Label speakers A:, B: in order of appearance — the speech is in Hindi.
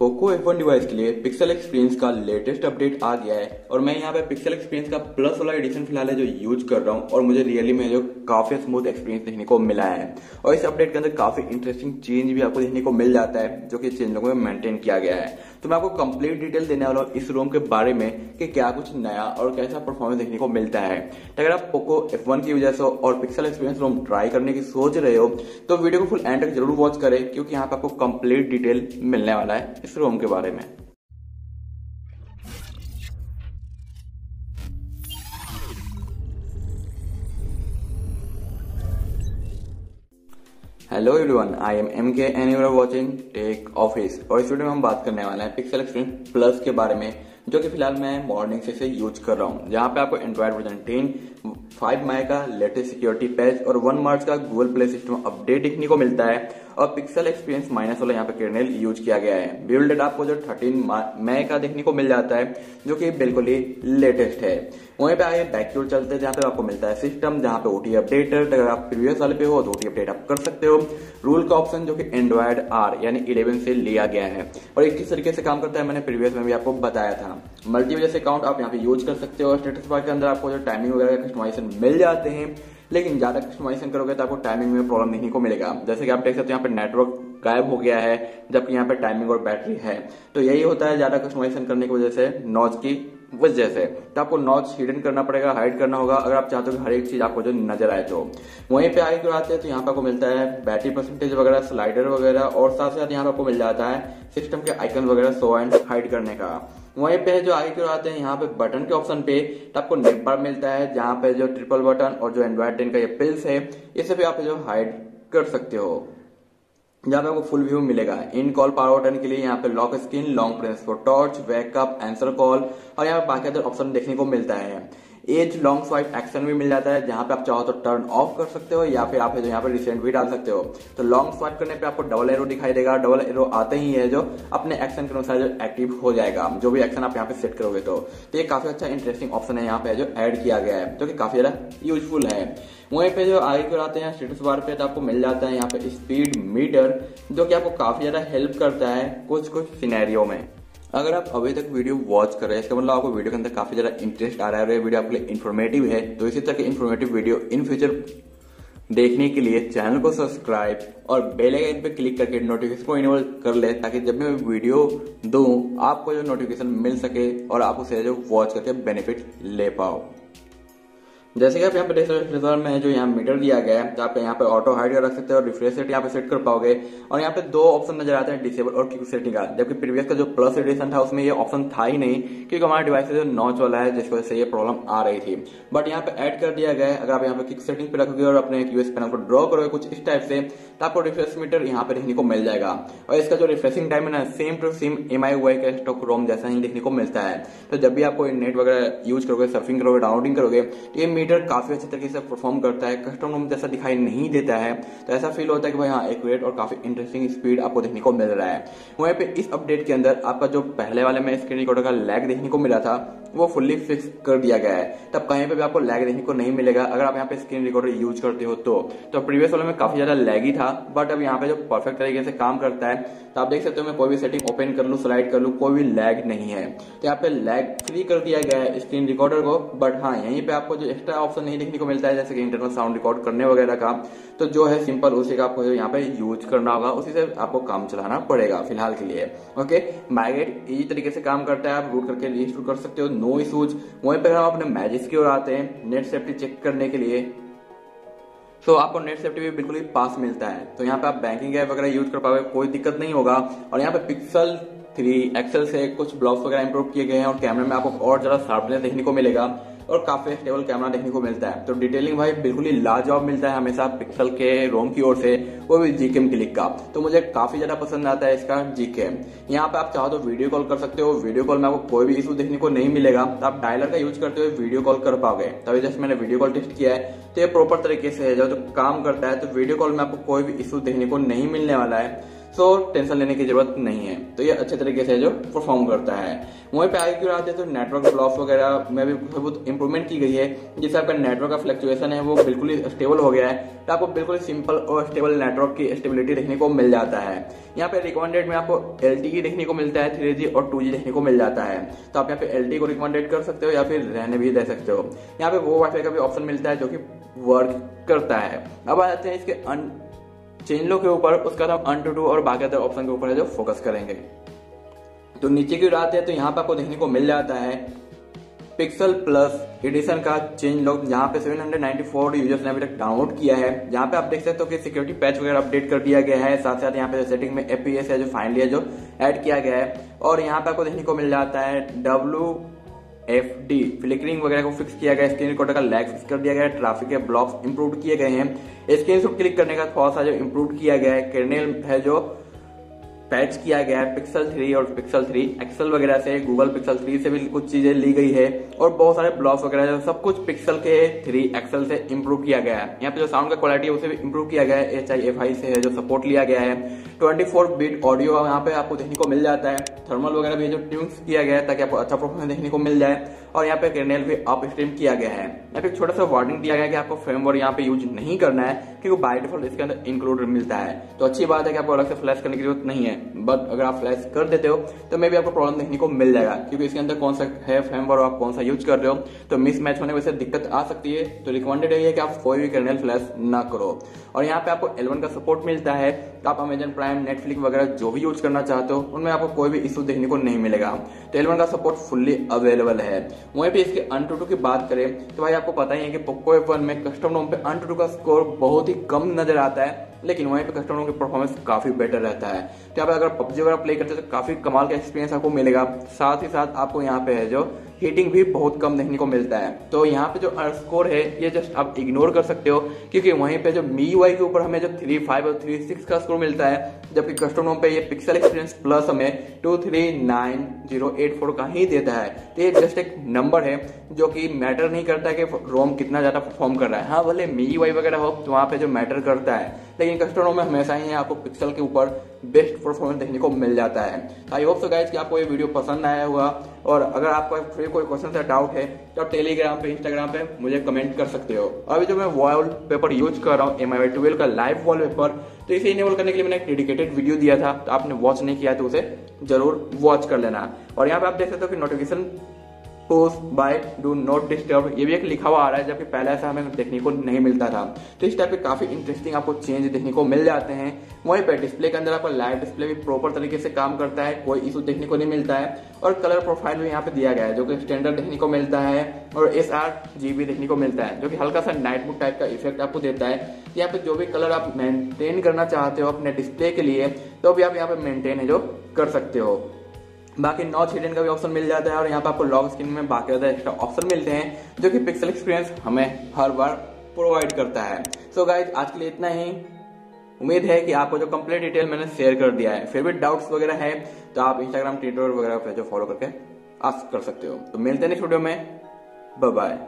A: पोको F1 डिवाइस के लिए पिक्सल एक्सपीरियंस का लेटेस्ट अपडेट आ गया है और मैं यहाँ पे पिक्सल एक्सपीरियंस का प्लस वाला एडिशन फ़िलहाल है जो यूज़ कर रहा हूँ और मुझे रियली में जो काफ़ी स्मूथ एक्सपीरियंस देखने को मिला है। और इस अपडेट के अंदर काफ़ी इंटरेस्टिंग चेंज भी आपको देखने को मिल जाता है, जो कि चेंज में मेंटेन किया गया है। तो मैं आपको कंप्लीट डिटेल देने वाला हूँ इस रोम के बारे में कि क्या कुछ नया और कैसा परफॉर्मेंस देखने को मिलता है। तो अगर आप पोको F1 की वजह से और पिक्सल एक्सपीरियंस रोम ट्राई करने की सोच रहे हो तो वीडियो को फुल एंड तक ज़रूर वॉच करें, क्योंकि यहाँ पे आपको कंप्लीट डिटेल मिलने वाला है इस रोम के बारे में। Hello everyone I am M K N you're watching tech office और इस वीडियो में हम बात करने वाले हैं पिक्सल एक्सपीरियंस प्लस के बारे में, जो कि फ़िलहाल मैं मॉर्निंग से इसे यूज़ कर रहा हूँ। जहाँ पे आपको Android version ten five May का लेटेस्ट सिक्योरिटी पैच और वन मार्च का गूगल प्ले सिस्टम अपडेट देखने को मिलता है और पिक्सल एक्सपीरियंस माइनस वाला यहाँ पे कर्नेल यूज़ किया गया है। बिल्ड आपको जो थर्टीन मई का देखने को मिल जाता है, जो कि बिल्कुल ही लेटेस्ट है। वहीं पे आगे बैक्यूर चलते हैं, जहाँ पे आपको मिलता है सिस्टम जहाँ पे ओटी अपडेट अगर आप प्रीवियस वाले पे हो तो ओटी अपडेट आप कर सकते हो। रूल का ऑप्शन जो कि एंड्रॉयड आर यानी इलेवन से लिया गया है। और ये किस तरीके से काम करता है, मैंने प्रीवियस में भी आपको बताया था। मल्टी वजह अकाउंट आप यहाँ पे यूज़ कर सकते हो स्टेटस बार के अंदर आपको जो टाइमिंग वगैरह कस्टमाइजेशन मिल जाते हैं, लेकिन ज़्यादा कस्टमाइजेशन करोगे तो आपको टाइमिंग में प्रॉब्लम देखने को मिलेगा। जैसे कि आप देख सकते हो, यहाँ पे नेटवर्क गायब हो गया है, जबकि यहाँ पे टाइमिंग और बैटरी है। तो यही होता है ज़्यादा कस्टमाइजेशन करने की वजह से नॉच की वजह से। तो आपको नॉच हिडन करना पड़ेगा हाइड करना होगा, अगर आप चाहते हो कि हर एक चीज़ आपको जो नज़र आए तो। वहीं पे आगे आते हैं तो यहाँ पे आपको मिलता है बैटरी परसेंटेज वगैरह स्लाइडर वगैरह, और साथ साथ यहाँ पे आपको मिल जाता है सिस्टम के आइकन वगैरह शो एंड हाइड करने का। वहीं पे जो आगे क्यों आते हैं, यहाँ पे बटन के ऑप्शन पे तो आपको बार मिलता है, जहाँ पे जो ट्रिपल बटन और जो एंड्रॉइड टेन का ये पिल्स है इसे भी आप जो हाइड कर सकते हो। जहाँ पे आपको फुल व्यू मिलेगा। इन कॉल पावर बटन के लिए यहाँ पे lock screen long press for torch backup answer call और यहाँ पे बाकी अदर ऑप्शन देखने को मिलता है। एज लॉन्ग स्वाइप एक्शन भी मिल जाता है जहाँ पे आप चाहो तो टर्न ऑफ़ कर सकते हो या फिर आप यहाँ पे रिसेंट भी डाल सकते हो। तो लॉन्ग स्वाइप करने पे आपको डबल एरो दिखाई देगा। डबल एरो आते ही है जो अपने एक्शन के अनुसार जो एक्टिव हो जाएगा। जो भी एक्शन आप यहाँ पे सेट करोगे तो, तो ये काफ़ी अच्छा इंटरेस्टिंग ऑप्शन है यहाँ पे जो एड किया गया है जो कि काफ़ी ज़्यादा यूजफुल है। वहीं पे जो आगे कर आते हैं स्टेटस बार पे तो आपको मिल जाता है यहाँ पे स्पीड मीटर जो कि आपको काफ़ी ज़्यादा हेल्प करता है कुछ कुछ सिनेरियो में। अगर आप अभी तक वीडियो वॉच कर रहे हैं, इसका मतलब आपको वीडियो के अंदर काफ़ी ज़्यादा इंटरेस्ट आ रहा है और ये वीडियो आपके लिए इन्फॉर्मेटिव है तो इसी तरह के इन्फॉर्मेटिव वीडियो इन फ्यूचर देखने के लिए चैनल को सब्सक्राइब और बेल आइकन पे क्लिक करके नोटिफिकेशन को इनेबल कर ले, ताकि जब मैं वीडियो दूँ, आपको जो नोटिफिकेशन मिल सके और आप उसे जो वॉच करके बेनिफिट ले पाओ। जैसे कि आप यहाँ पे देख सकते हैं में जो यहाँ मीटर दिया गया है आप यहाँ पे ऑटो हाइड रख सकते हो और रिफ्रेश रेट यहाँ पे सेट कर पाओगे। और यहाँ पे दो ऑप्शन नज़र आते हैं डिसेबल और क्यू सेटिंग का। जबकि प्रीवियस का जो प्लस एडिशन था, उसमें ये ऑप्शन था ही नहीं, क्योंकि हमारा डिवाइस जो नॉच वाला है, जिसकी वजह से ये प्रॉब्लम आ रही थी। बट यहाँ पे एड कर दिया गया है, अगर आप यहाँ पे किक सेटिंग पे रखोगे और अपने यूएस पैनल को ड्रॉ करोगे कुछ इस टाइप से तो आपको रिफ्रेश मीटर यहाँ पे देखने को मिल जाएगा। और इसका जो रिफ्रेशिंग टाइम है ना same to same M I Y का स्टॉक रोम जैसा ही देखने को मिलता है। तो जब भी आपको नेट वगैरह यूज़ करोगे सर्फिंग करोगे डाउनलोडिंग करोगे तो ये मीटर काफ़ी अच्छे तरीके से परफॉर्म करता है कस्टम रूम जैसा दिखाई नहीं देता है तो ऐसा फील होता है कि भाई हाँ एक्यूरेट और काफ़ी इंटरेस्टिंग स्पीड आपको देखने को मिल रहा है। वहीं पे इस अपडेट के अंदर आपका जो पहले वाले में स्क्रीन रिकॉर्डर का लैग देखने को मिला था, वो फुल्ली फिक्स कर दिया गया है। तब कहीं पे भी आपको लैग देखने को नहीं मिलेगा, अगर आप यहाँ पे स्क्रीन रिकॉर्डर यूज़ करते हो तो। तो प्रीवियस वाले में काफ़ी ज़्यादा लैग ही था बट अब यहाँ पे जो परफेक्ट तरीके से काम करता है तो आप देख सकते हो मैं कोई भी सेटिंग ओपन कर लू स्लाइड कर लू, कोई भी लैग नहीं है। तो यहाँ पे लैग फ्री कर दिया गया है स्क्रीन रिकॉर्डर को बट हाँ यहीं पे आपको जो एक्स्ट्रा ऑप्शन नहीं देखने को मिलता है, जैसे कि इंटरनल साउंड रिकॉर्ड करने वगैरह का। तो जो है सिंपल उसी का आपको यहाँ पे यूज़ करना होगा, उसी से आपको काम चलाना पड़ेगा फ़िलहाल के लिए। ओके माइग्रेट इसी तरीके से काम करता है, आप रूट करके रजिस्टर कर सकते हो नो इशूज वहीं पर हम अपने मैजिक की ओर आते हैं नेट सेफ्टी चेक करने के लिए। तो आपको नेट सेफ्टी भी बिल्कुल ही पास मिलता है। तो यहाँ पे आप बैंकिंग ऐप वगैरह यूज़ कर पाओगे, कोई दिक्कत नहीं होगा। और यहाँ पे पिक्सल थ्री एक्सेल से कुछ ब्लॉग्स वगैरह इंप्रूव किए गए हैं, और कैमरे में आपको और ज़्यादा शार्पनेस देखने को मिलेगा। और काफ़ी स्टेबल कैमरा देखने को मिलता है। तो डिटेलिंग भाई बिल्कुल ही लाजवाब मिलता है हमेशा पिक्सल के रोम की ओर से, वो भी जीकेम क्लिक का तो मुझे काफ़ी ज़्यादा पसंद आता है इसका जीकेम यहाँ पे आप चाहो तो वीडियो कॉल कर सकते हो। वीडियो कॉल में आपको कोई भी इशू देखने को नहीं मिलेगा। तो आप डायलर का यूज़ करते हुए वीडियो कॉल कर पाओगे। तभी जैसे मैंने वीडियो कॉल टेस्ट किया है तो ये प्रॉपर तरीके से है। जो काम करता है तो वीडियो कॉल में आपको कोई भी इशू देखने को नहीं मिलने वाला है। सो टेंशन लेने की ज़रूरत नहीं है। तो ये अच्छे तरीके से जो परफॉर्म करता है। वहीं पे आगे क्यों आते हैं तो नेटवर्क ब्लॉक्स वगैरह में भी बहुत इंप्रूवमेंट की गई है। जिससे आपका नेटवर्क का फ्लक्चुएशन है, वो बिल्कुल ही स्टेबल हो गया है। तो आपको बिल्कुल सिंपल और स्टेबल नेटवर्क की स्टेबिलिटी देखने को मिल जाता है। यहाँ पे रिकमेंडेड में आपको एल देखने को मिलता है थ्री और टू देखने को मिल जाता है। तो आप यहाँ पे एल को रिकमेंडेड कर सकते हो या फिर रहने भी दे सकते हो। यहाँ पे वो वाईफाई का भी ऑप्शन मिलता है जो कि वर्क करता है। अब आ जाते हैं इसके चेंज लो के ऊपर उसका हम अन टू टू और बाकी अदर ऑप्शन के ऊपर है जो फोकस करेंगे। तो नीचे की रात है तो यहाँ पे आपको देखने को मिल जाता है पिक्सल प्लस एडिशन का चेंज लॉग जहाँ पे 794 यूज़र्स ने अभी तक डाउनलोड किया है। यहाँ पे आप देख सकते हो कि सिक्योरिटी पैच वगैरह अपडेट कर दिया गया है। साथ साथ यहाँ पे सेटिंग में एपीएस है, जो फाइनली है, जो ऐड किया गया है। और यहाँ पे आपको देखने को मिल जाता है डब्ल्यू एफ़ डी फ्लिकरिंग वगैरह को फिक्स किया गया स्क्रीन रिकॉर्डर का लैग फिक्स कर दिया गया ट्रैफ़िक के ब्लॉक्स इंप्रूव किए गए हैं। स्क्रीन शॉट क्लिक करने का थोड़ा सा जो इंप्रूव किया गया है कर्नेल है जो पैच किया गया है पिक्सल थ्री और पिक्सल थ्री एक्सल वगैरह से गूगल पिक्सल थ्री से भी कुछ चीज़ें ली गई है और बहुत सारे ब्लॉग्स वगैरह सब कुछ पिक्सल के थ्री एक्सल से इम्प्रूव किया गया है। यहाँ पे जो साउंड का क्वालिटी है, उसे भी इम्प्रूव किया गया है। एच आई एफ़ आई से है, जो सपोर्ट लिया गया है। ट्वेंटी फोर बीट ऑडियो यहाँ पे आपको देखने को मिल जाता है। थर्मल वगैरह भी जो ट्यून्स किया गया है, ताकि आपको अच्छा परफॉर्मेंस देखने को मिल जाए। और यहाँ पे कर्नेल भी अप स्ट्रीम किया गया है। यहाँ पे छोटा सा वार्निंग दिया गया कि आपको फ्रेमवर्क यहाँ पे यूज़ नहीं करना है, क्योंकि बाय डिफ़ॉल्ट इसके अंदर इंक्लूड मिलता है। तो अच्छी बात है कि आपको अलग से फ्लैश करने की ज़रूरत नहीं है। बट अगर आप फ्लैश कर देते हो तो मे भी आपको प्रॉब्लम देखने को मिल जाएगा। क्योंकि इसके अंदर कौन सा है फ्रेमवर्क आप कौन सा यूज़ कर रहे हो तो मिस मैच होने वजह दिक्कत आ सकती है। तो रिकमेंडेड है कि आप कोई भी कर्नेल फ्लैश ना करो। और यहाँ पे आपको एलवन का सपोर्ट मिलता है। तो आप अमेजन प्राइम नेटफ्लिक्स वगैरह जो भी यूज़ करना चाहते हो, उनमें आपको कोई भी इशू देखने को नहीं मिलेगा। तो एलवन का सपोर्ट फुल्ली अवेलेबल है। वहीं पे इसके अनटूटू की बात करें तो भाई आपको पता ही है कि पोको एफ़ में कस्टम रोम पे अनटूटू का स्कोर बहुत ही कम नज़र आता है। लेकिन वहीं पे कस्टमरों की परफॉर्मेंस काफ़ी बेटर रहता है। तो यहाँ पर अगर पबजी वगैरह प्ले करते हैं तो काफ़ी कमाल का एक्सपीरियंस आपको मिलेगा। साथ ही साथ आपको यहाँ पे है जो हीटिंग भी बहुत कम देखने को मिलता है। तो यहाँ पे जो स्कोर है, ये जस्ट आप इग्नोर कर सकते हो, क्योंकि वहीं पे जो मी वाई के ऊपर हमें जो थ्री फाइव और थ्री सिक्स का स्कोर मिलता है, जबकि कस्टमरों पे ये पिक्सल एक्सपीरियंस प्लस हमें two three nine zero eight four का ही देता है। तो ये जस्ट एक नंबर है, जो कि मैटर नहीं करता कि रोम कितना ज़्यादा परफॉर्म कर रहा है। हाँ भले मी वाई वगैरह हो तो वहाँ पे जो मैटर करता है, लेकिन कस्टमरों में हमेशा ही आपको पिक्सल के ऊपर बेस्ट परफॉर्मेंस देखने को मिल जाता है। आई होप सो गाइज़ कि आपको ये वीडियो पसंद आया हुआ और अगर आपको फिर कोई क्वेश्चन है डाउट है तो आप टेलीग्राम पे इंस्टाग्राम पे मुझे कमेंट कर सकते हो। अभी जो मैं वॉल पेपर यूज़ कर रहा हूँ एम आई ट्वेल्व का लाइव वॉल पेपर तो इसे इनेबल करने के लिए मैंने एक डेडिकेटेड वीडियो दिया था। तो आपने वॉच नहीं किया तो उसे ज़रूर वॉच कर लेना। और यहाँ पे आप देख सकते हो कि notification post by do not disturb ये भी एक लिखा हुआ आ रहा है, जबकि पहले ऐसा हमें देखने को नहीं मिलता था। तो इस टाइप के काफ़ी इंटरेस्टिंग आपको चेंज देखने को मिल जाते हैं। वहीं पर डिस्प्ले के अंदर आपका लाइव डिस्प्ले भी प्रॉपर तरीके से काम करता है, कोई इशू देखने को नहीं मिलता है। और कलर प्रोफ़ाइल भी यहाँ पे दिया गया है, जो कि स्टैंडर्ड देखने को मिलता है और एस आर जीबी देखने को मिलता है, जो कि हल्का सा नाइट बुक टाइप का इफ़ेक्ट आपको देता है। यहाँ पे जो भी कलर आप मेंटेन करना चाहते हो अपने डिस्प्ले के लिए तो भी आप यहाँ पे मेंटेन है, जो कर सकते हो। बाकी नॉच हिडन का भी ऑप्शन मिल जाता है और यहाँ पे आपको लॉक स्क्रीन में बाकी एक्स्ट्रा ऑप्शन मिलते हैं, जो कि पिक्सल एक्सपीरियंस हमें हर बार प्रोवाइड करता है। सो so गाइज़ आज के लिए इतना ही। उम्मीद है कि आपको जो कंप्लीट डिटेल मैंने शेयर कर दिया है, फिर भी डाउट्स वगैरह है तो आप इंस्टाग्राम ट्विटर वगैरह पे जो फॉलो करके आस्क कर सकते हो। तो मिलते हैं नेक्स्ट वीडियो में। बाय